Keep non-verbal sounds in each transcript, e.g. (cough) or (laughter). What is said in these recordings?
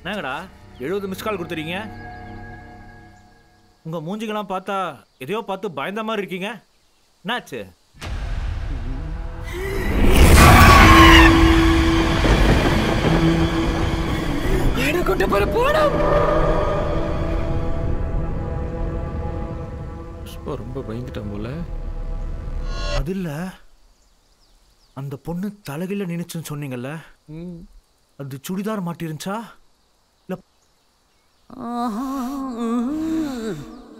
என்னங்கடா? எழுபது miss call கொடுத்துறீங்க உங்க மூஞ்சிக்கெல்லாம் பார்த்தா எதையோ பார்த்து பயந்த மாதிரி இருக்கீங்க. என்னாச்சு? கொண்டு போற போடும் புஷ்பா ரொம்ப பயந்துட்டான் போல. அது இல்ல. அந்த பொண்ணு தலைகில நினைச்சுன்னு சொன்னீங்கல்ல? அது சுடிதார் மாட்டிருந்துச்சா? இல்ல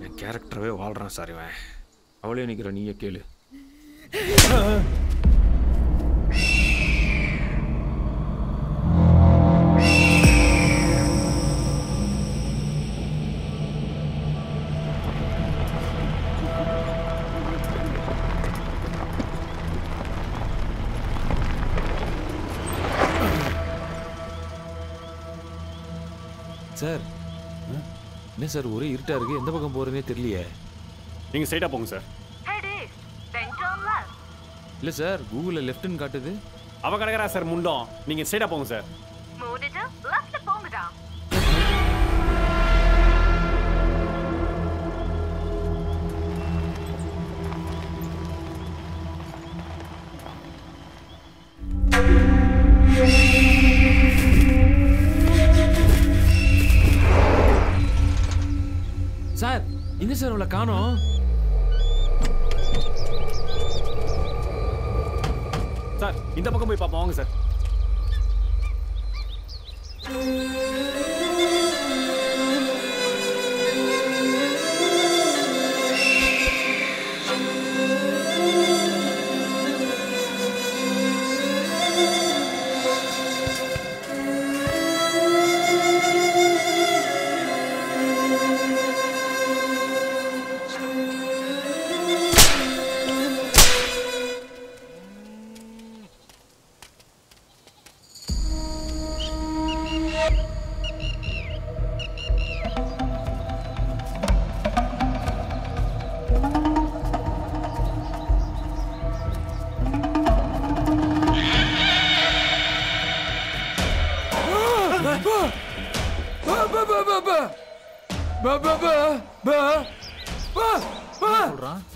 என் கேரக்டரவே வாழ்றான் சார் இவன். அவளே நிக்கிற நீயே கேளு. (laughs) சார். என்ன சார் ஒரே இருட்டா இருக்கு? எந்த பக்கம் போறதுனே தெரியலையே. நீங்கள் ஸ்ட்ரைட்டாக போங்க சார். இல்ல சார் கூகுள்ல லெஃப்ட்னு காட்டுது. அவ கிடக்கிறா சார் முண்டம். நீங்கள் ஸ்ட்ரைட்டாக போங்க சார். சார் எங்க சார் அவளை காணோம்? சார் இந்த பக்கம் போய் பார்ப்போம் வாங்க சார்.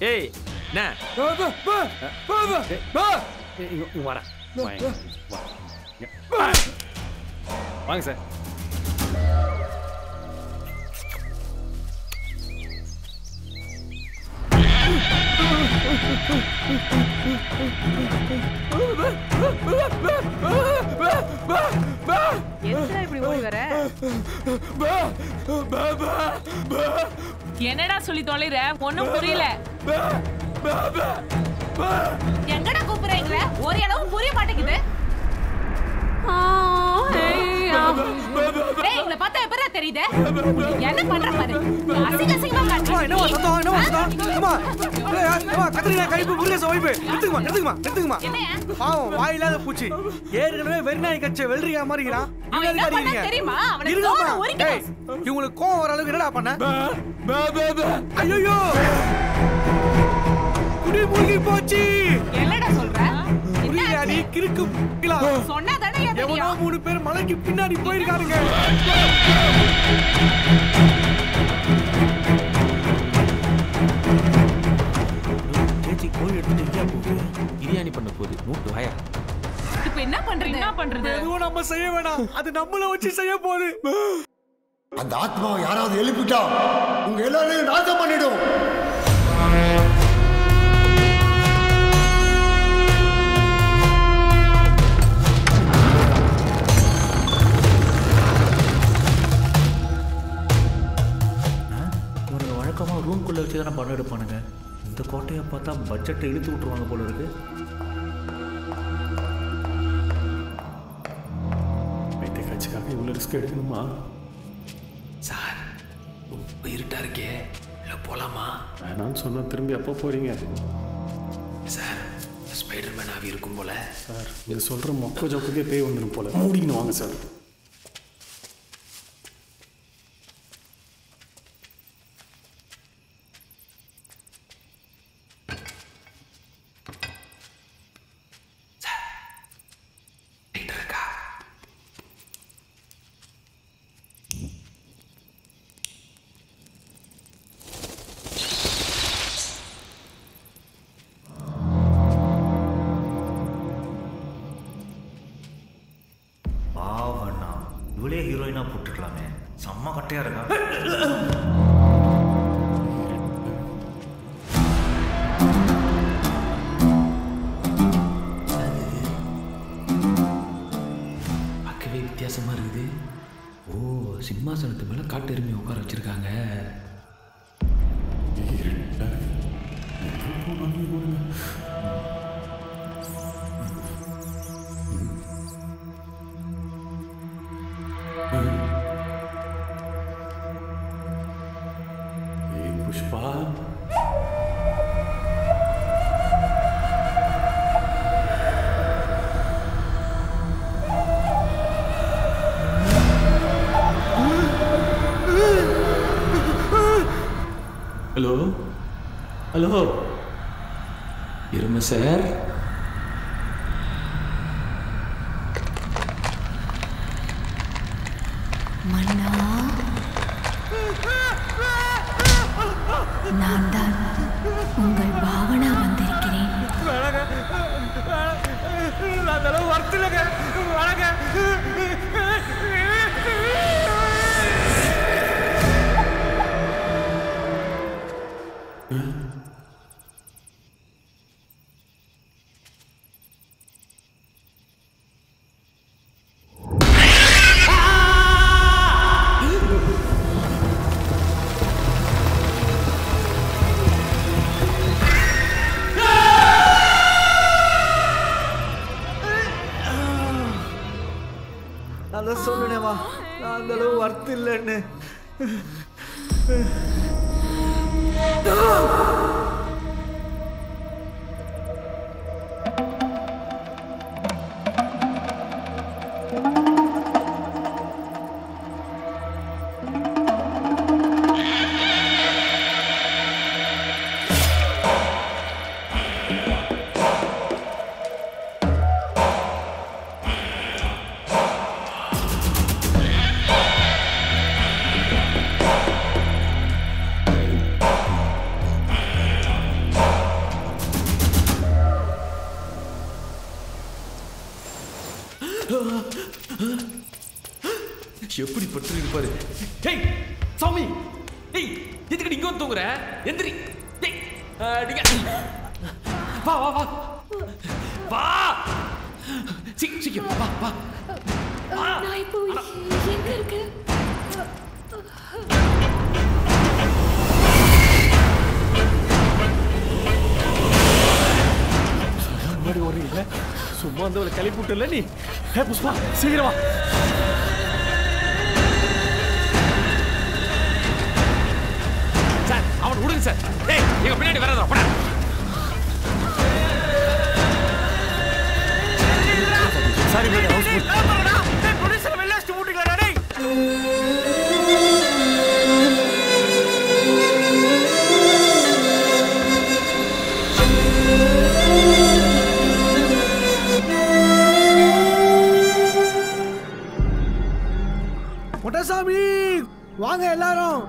ஏய் என்ன. வாங்க சார். இப்படி ஓடி வர? என்னடா சொல்லி தொலைற? ஒண்ணும் புரியல. எங்கடா கூப்பிடுறீங்க ஒரு அளவு புரிய மாட்டேங்குது. எங்களை பார்த்தா எப்படிடா தெரியுது? என்ன பண்ற பாரு. அம்மா ஏய், அம்மா கத்திரிக்கா கைப்பு முருகேச வைப்பு எடுத்துக்குமா எடுத்துக்குமா? பாவம் வாயில்லாத பூச்சி ஏற்கனவே வெறிநாய் கச்ச வெள்ளரிக்கா மாதிரி இருக்கிறான் இவங்களுக்கு கோவம் வர அளவுக்கு என்னடா பண்ண ஐயோ குடி மூழ்கி போச்சு. என்னடா சொல்ற? புரியலையா நீ கிறுக்கு? சொன்னா தானே எவனோ மூணு பேர் மலைக்கு பின்னாடி போயிருக்காருங்க பிரியாணி பண்ண போகுது. நூட்டு வாயா. இப்ப என்ன பண்றது? என்ன பண்றது? எதுவும் நம்ம செய்ய வேணாம். அது நம்மள வச்சு செய்ய போகுது. அந்த ஆத்மாவை யாராவது எழுப்பிட்டா உங்க எல்லாரையும் நாசம் பண்ணிடும். வழக்கமாக ரூம்குள்ளே வச்சு தானே படம் எடுப்பானுங்க. பார்த்தா பட்ஜெட்டை இழுத்து விட்டுருவாங்க போல இருக்கு. வைத்திய காட்சிக்காக இவ்வளோ ரிஸ்க் எடுக்கணுமா? சார் ரொம்ப இருட்டா இருக்கே. இல்ல போலாமா? வேணான்னு சொன்னா திரும்பி எப்போ போறீங்க. சார் ஸ்பைடர்மேன் ஆவி இருக்கும் போல. சார் இது சொல்ற மொக்க ஜோக்குக்கே பேய் வந்துடும் போல. மூடிக்கணும் வாங்க சார். செம்ம கட்டையா இருக்கா? பார்க்கவே வித்தியாசமா இருக்குது. ஓ சிம்மாசனத்து மேல காட்டு எருமையை உட்கார வச்சிருக்காங்க. ஹலோ ஹலோ எருமை சார். மன்னா நான் தான் உங்கள் பாவனா வந்திருக்கிறேன். நான் அந்த தான் நான் அந்த அளவு ஒர்த் இல்லைன்னு. எப்படி பட்டு இருப்பாரு டேய் சாமி. டேய் எதுக்கு இங்க வந்து தூங்குற? எந்திரி. டேய் அடிங்க. வா வா வா. வா. சீ சீக்கிரம். வா வா. நான் இப்போ எங்க இருக்கு முன்னாடி ஓடுறீங்க சும்மா அந்த ஒரு கிளப்பி விட்டுல நீ. ஹே புஷ்பா சீக்கிரம் சார் விடுங்க சார். டேய் எங்க பின்னாடி வராதா போடா. சாரி மேடம் ஹவுஸ் ப்ரொடியூசர் வெளில வச்சுட்டு விட்டுங்களா டேய். மொட்டசாமி வாங்க எல்லாரும்.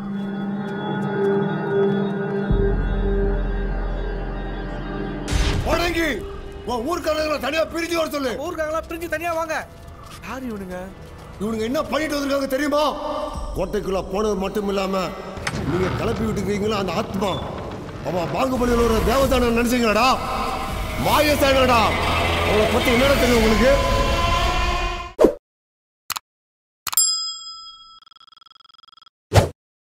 உடங்கி உன் ஊர்க்காரங்களை தனியா பிரிஞ்சு வர சொல்லு. ஊருக்காகலாம் பிரிஞ்சு தனியா வாங்க. யார் இவனுங்க? இவனுங்க என்ன பண்ணிட்டு வந்திருக்காங்க தெரியுமா? கோட்டைக்குள்ள போனது மட்டும் இல்லாம நீங்க கிளப்பி விட்டுருக்கீங்களா அந்த ஆத்மா? அவன் பாகுபலியில் ஒரு தேவதான நினைச்சீங்களாடா? மாயசானடா அவளை பத்தி என்னடா தெரியும் உங்களுக்கு?